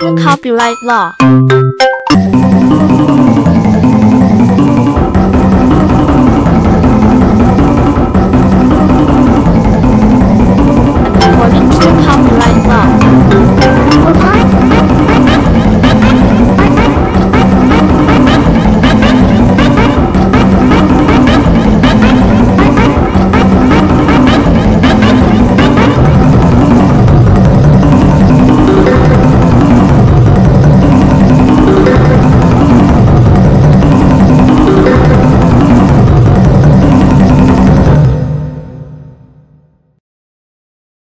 Copyright Law.